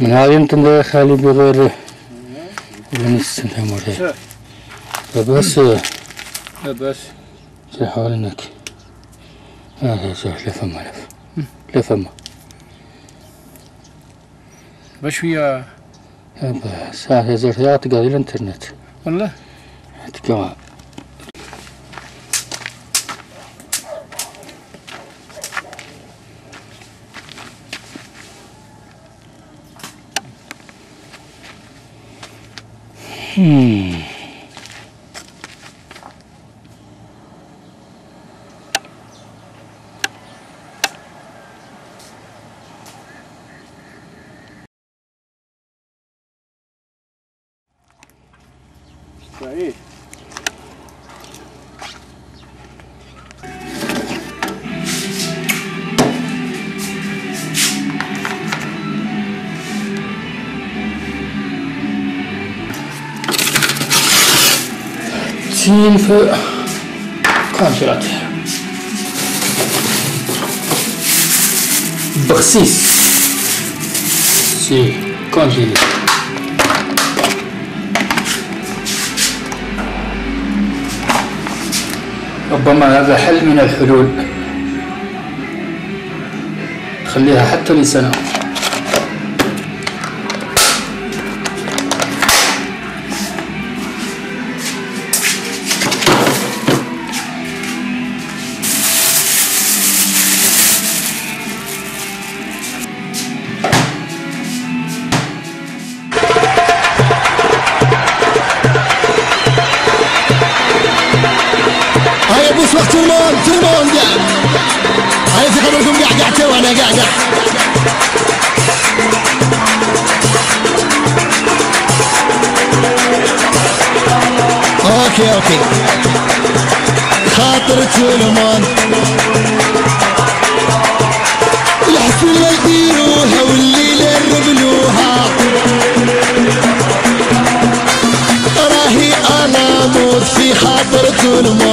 من انت ده خالي بغير مرة فبس بس زي حوالي انك هذا زي لفما لف لفما باش فيها بس هذا قاعد الانترنت والله تقوى 嗯。可以 för kanske att بخسيس. سي كونتيني ربما هذا حل من الحلول. خليها حتى لسنة. وقت المون تلمون قاعد هاي في خبركم قاعد قاعد تو أنا قاعد أوكي أوكي. خاطر تلمون الحفلة يديروها والليلة يربلوها راهي أنا موت في خاطر تلمون